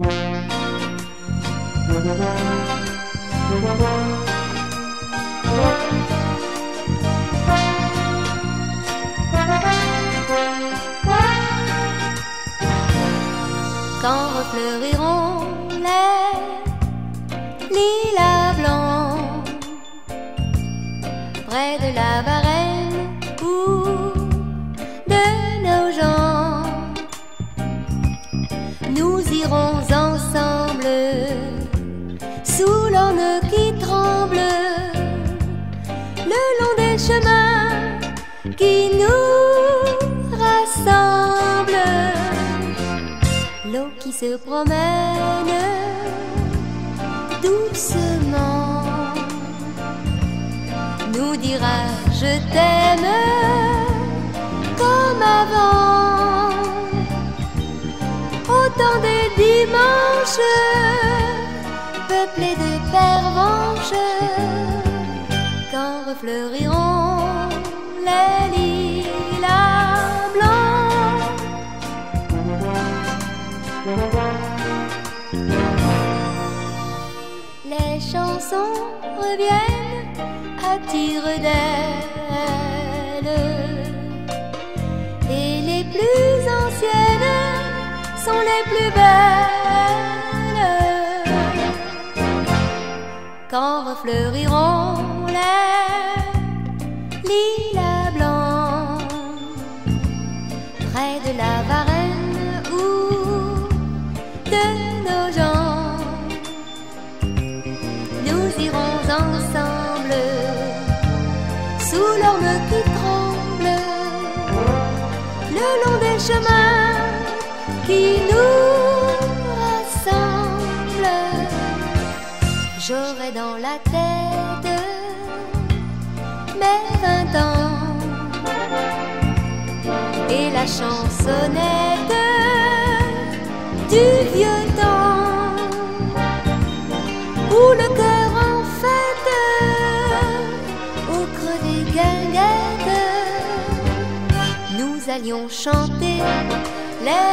Quand refleuriront les lilas blancs près de la varenne qui tremble le long des chemins qui nous rassemblent. L'eau qui se promène doucement nous dira je t'aime comme avant. Autant des dimanches peuplés refleuriront les lilas blancs. Les chansons reviennent à tire d'aile et les plus anciennes sont les plus belles. Quand refleuriront les lilas blancs près de la varenne ou de nos gens, nous irons ensemble sous l'orme qui tremble le long des chemins qui nous rassemblent. J'aurai dans la tête et la chansonnette du vieux temps. Où le cœur en fête au creux des guinguettes nous allions chanter les